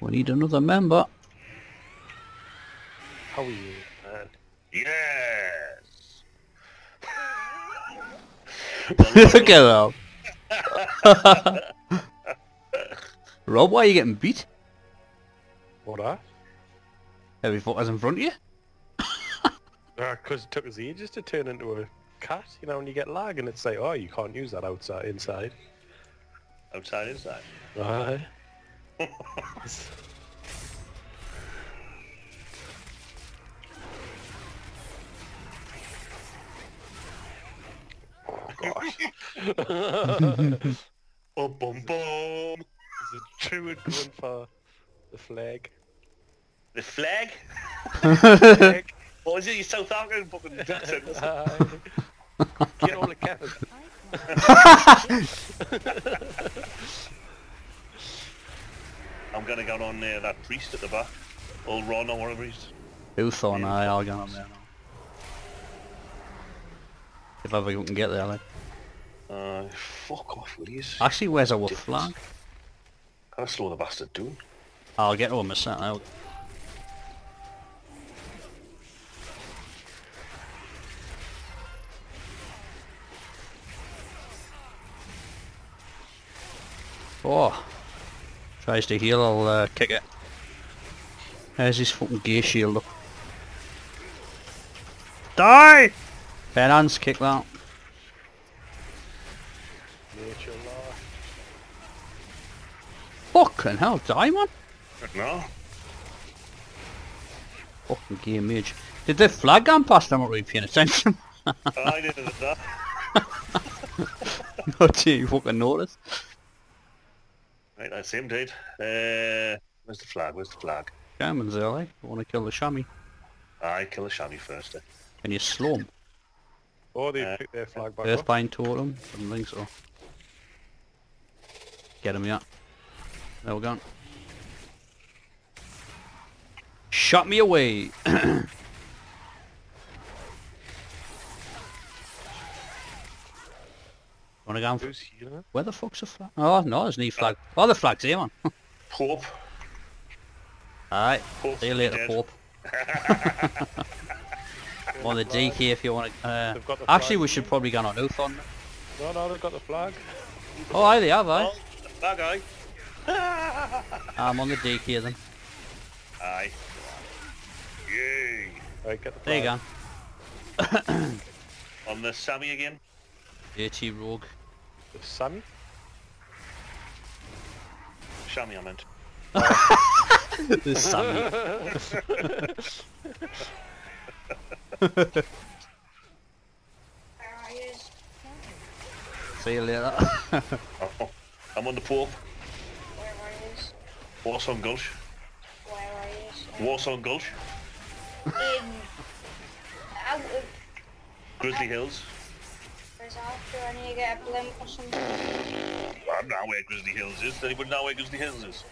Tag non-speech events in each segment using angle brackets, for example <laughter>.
We need another member. How are you, man? Yes. <laughs> Look at that. <laughs> Rob, why are you getting beat? What that? Every fucker's in front of you? <laughs> Uh, because it took us ages to turn into a cat, you know, when you get lag and it's like, oh, you can't use that outside, inside. Outside, inside. Aye. Oh gosh. Boom, boom, boom. Is it true going for the flag? The flag? Flag? <laughs> What it? You South African fucking accent? <laughs> Aye. Get all the cappers. <laughs> I'm gonna go on uh, that priest at the back. Old Ron or whatever he's. Who thought I I'll get on there now. If ever you can get there, like. Uh, fuck off, will you? Actually, where's our flag? Gotta slow the bastard down. I'll get home a set out. Oh. Tries to heal, I'll uh, kick it. There's his fucking gear shield up. Die! Penance, kick that. Nature. Fucking hell, die man! No? Fucking gear mage. Did the flag gun past I'm not really paying attention? <laughs> I didn't that. <laughs> no, gee, you fucking noticed. Right, that's him, dude. Uh, where's the flag? Where's the flag? Gammons there, like. I want to kill the chamois. I kill the chamois first. Eh? Can you slow him? Oh, they Uh, picked their flag back up. Earthbind totem? I don't think so. Get him, yeah. There we go. Shot me away! <clears throat> Wanna go? Who's it? Where the fuck's the flag? Oh, no, there's no flag. Oh, the flag's here, man. Pope. Alright, see you later, dead. Pope. <laughs> On the DK if you want to... Uh, They've got the actually, we should probably go on oath on. No, no, they've got the flag. Oh, aye, they have, aye. Oh, the flag, aye. <laughs> I'm on the DK then. Aye. Yay. Right, get the There you go. <coughs> On the Sammy again. AT Rogue. The Sammy? Shammy, I meant. the Sammy. See you later. Oh, I'm on the Pope. Where are you? Warsong Gulch. Where are you? Warsong Gulch. In out of Grizzly Hills. Where's after I need to get a blimp or something. I don't know where Grizzly Hills is. Does anybody know where Grizzly Hills is?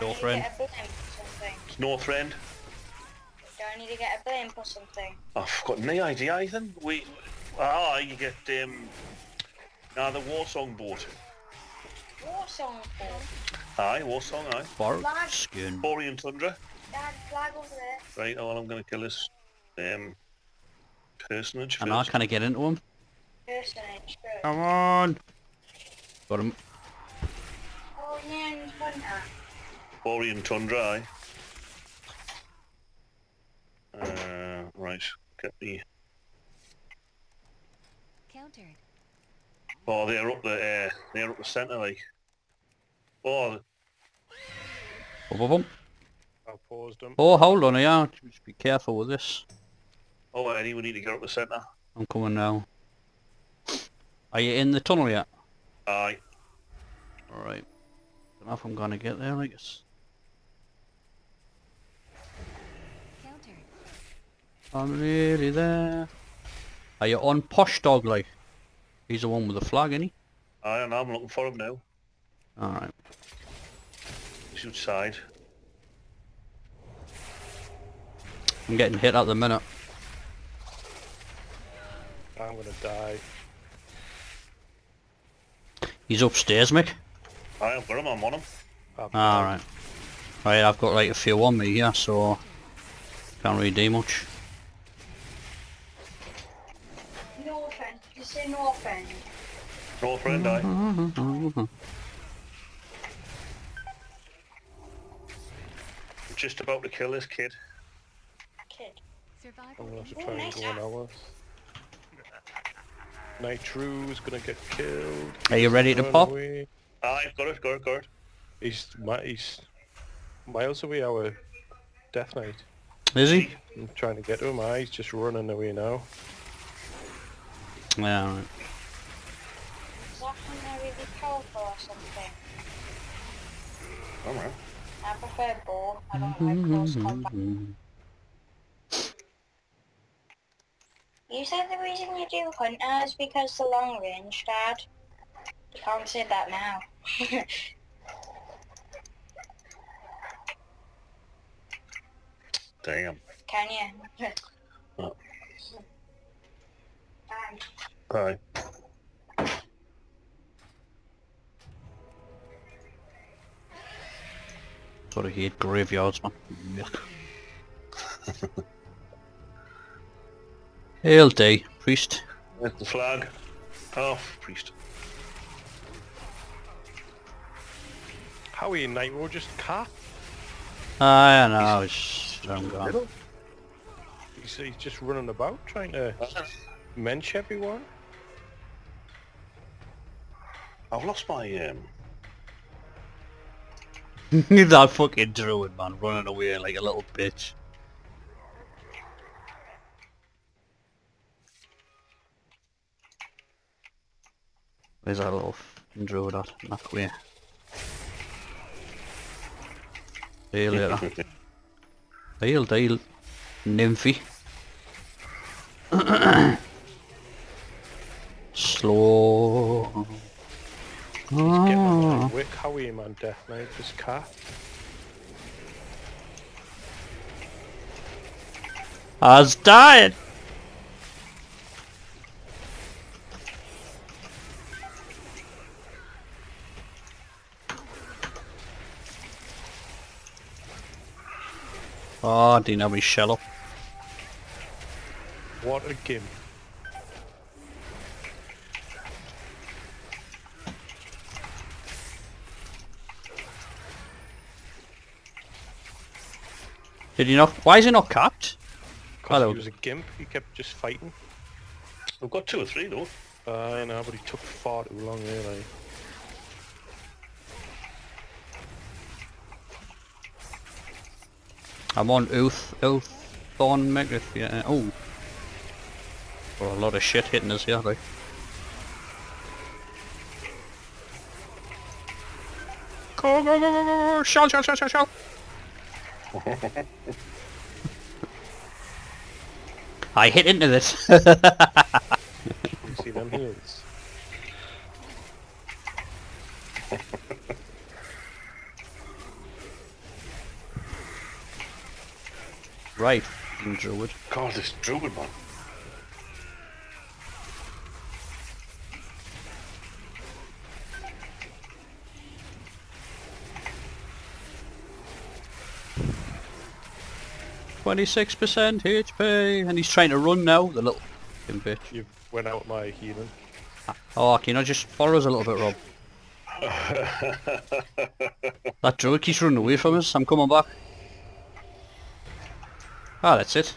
Do I need to get a blimp or something? It's North End. Do I need to get a blimp or something? I've got no idea, Ethan. We, ah, you get um, now the Warsong boat. War song for Aye, Warsong, aye. Borrow Flag. skin. Borean Tundra. Dad flag over there. Right, oh, well, I'm going to kill this um, personage And I first. kind of get into him. Personage first. Come on. Got him. Oh yeah, and hunter. Borean Tundra, aye. Uh, right, get the... Countered. Oh, they're up the, uh, they're up the centre, like. Oh, Boom, boom, boom. I paused them. Oh, hold on here. Just be careful with this. oh, Eddie, we need to get up the centre. I'm coming now. Are you in the tunnel yet? Aye. Alright. Don't know if I'm gonna get there, I guess. Countered. I'm really there. Are you on Posh Dog, like? He's the one with the flag, ain't he? Aye, and I'm looking for him now. Alright. He's outside. I'm getting hit at the minute. I'm gonna die. He's upstairs, Mick. Aye, I've ah, got him, I'm on him. I'm Alright. Right, I've got like a few on me here, so can't really do much. North end. You say north end. No friend, I. I'm just about to kill this kid. Kid. Survival. I'm gonna have to Oh, try and nice go on ours. Nitru's gonna get killed. Are you ready to pop? away. Aye, got it, got it, got it. He's, mi- he's miles away our Death Knight. Is he? I'm trying to get to him. Aye, he's just running away now. Yeah, right. Is that when they're really powerful or something? Alright. I prefer bow. I don't like close combat. Mm-hmm. You said the reason you do hunter is because the long range, Dad. You can't say that now. <laughs> Damn. Can you? Oh. <laughs> Bye. Aye. Sort of hate graveyards, man. Yuck. <laughs> Hail day, priest. There's the flag. Oh, priest. How are you, Nitro? Just cat? I know, I was I'm gone. He's, he's just running about trying to mensch everyone. I've lost my um. <laughs> that fucking druid man running away like a little bitch. Where's that little at? That way. See you later. <laughs> Deal, deal. Nymphy. <coughs> Slow. Ah. Wick, how are you, man? Death Knight, just cat. I was dying. Oh, I didn't have my shell up. What a gimp. Did you not? Why is he not capped? Because Hello. he was a gimp, he kept just fighting. We've got two or three though. Uh, I know, but he took far too long there, like. I'm on Oath, Oath, Thorn Megrith, yeah. Oh. Well, a lot of shit hitting us here. Go, go, go, go, go, go, shell, shell, shell, shell, shell. I hit into this. You see them heels? <laughs> right, fucking druid. God, this druid one. Twenty-six percent HP, and he's trying to run now. The little fucking bitch. You went out my healing. Ah, oh, can you not just follow us a little bit, Rob? <laughs> that druid keeps running away from us. I'm coming back. Ah, that's it.